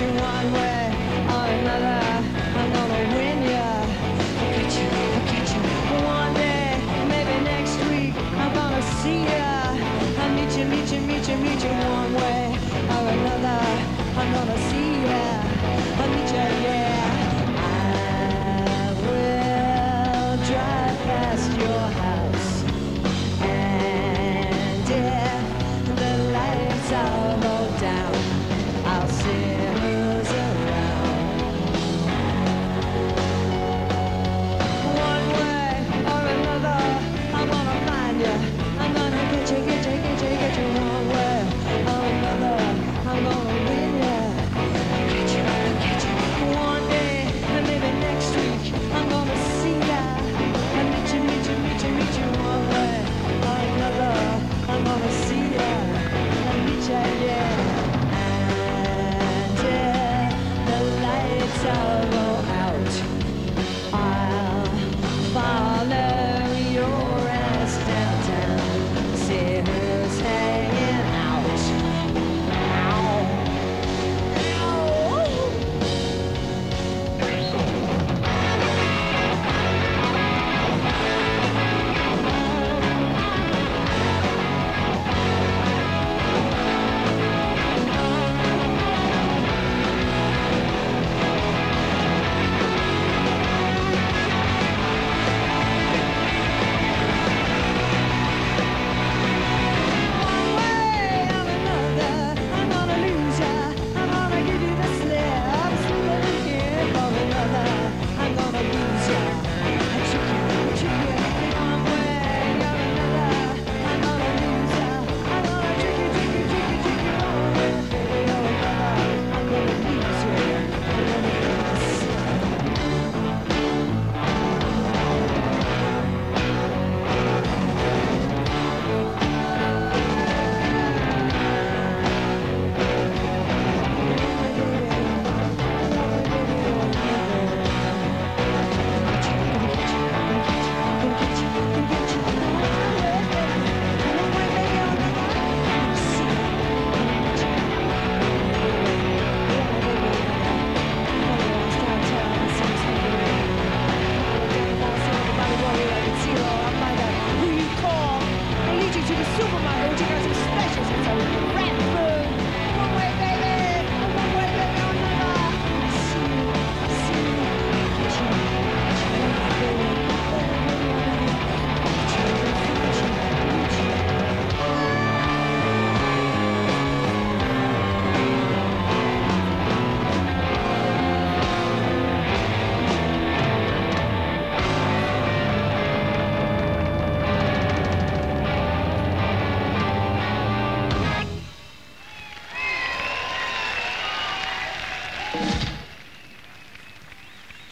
you run with?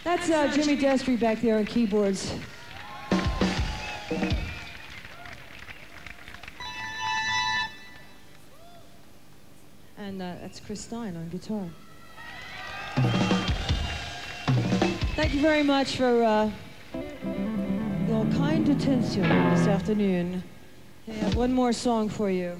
That's uh, Jimmy Destri back there on keyboards. And uh, that's Chris Stein on guitar. Thank you very much for uh, your kind attention this afternoon. I have one more song for you.